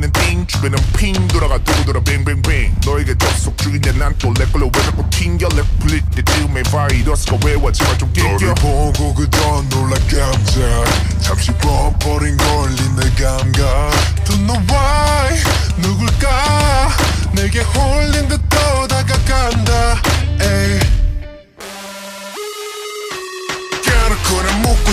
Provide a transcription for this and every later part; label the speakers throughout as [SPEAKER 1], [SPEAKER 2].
[SPEAKER 1] 있는 띵 주변은 핑. 돌아가 두고 돌아 뱅뱅뱅. 너에게 접속 중인데 난또내 걸로 왜 자꾸 튕겨? 렉 풀릴 때쯤에 바이러스가 외워 제발 좀
[SPEAKER 2] 너를
[SPEAKER 1] 낑겨
[SPEAKER 2] 보고 그저 놀라 깜짝. 잠시 뻔뻔히 걸린 내 감각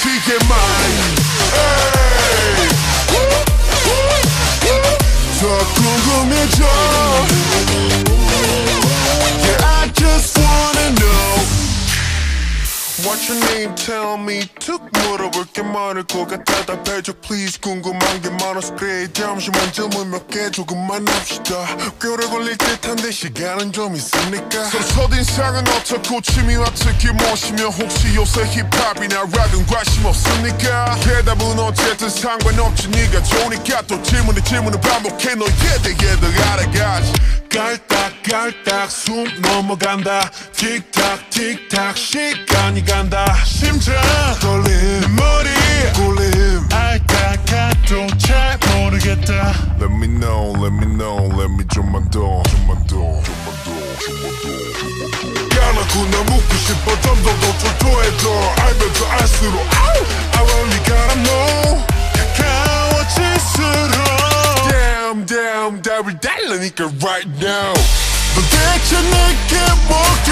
[SPEAKER 2] fique mais. Ei! Name? Tell 툭 물어볼 게 많을 것 같아. 답해줘 please. 궁금한 게 많아서 그래. 잠시만 질문 몇 개 조금만 합시다. 꽤 오래 걸릴 듯한데 시간은 좀 있으니까? 서로 첫인상은 어떻고 취미와 특히 무엇이며 혹시 요새 힙합이나 락은 관심 없습니까? 대답은 어쨌든 상관없지. 네가 좋으니까 또 질문에 질문을 반복해. 너에 대해 더 알아가지 깔딱깔딱 숨 넘어간다. 틱탁 틱탁 시간이 간다. 심장 떨림 내 머리 굴림. 알다가도 잘 모르겠다. Let me know let me know let me 좀만 더 좀만 더 좀만 더 좀만 더 까놓고 나 묻고 싶어 점점 더 초조해져 알면 더 알수록! I only gotta know damn 답을 달라니까 right now. 너 대체 내게 뭐길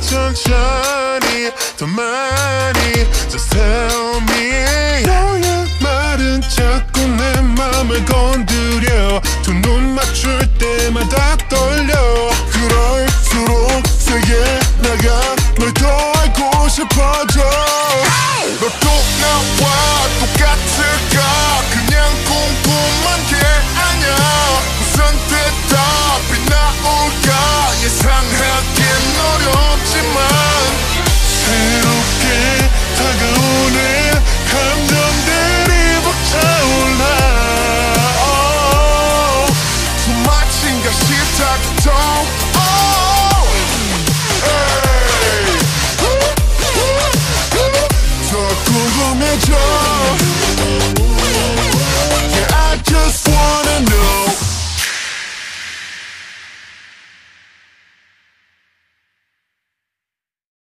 [SPEAKER 2] 천천히 더 money, Just tell me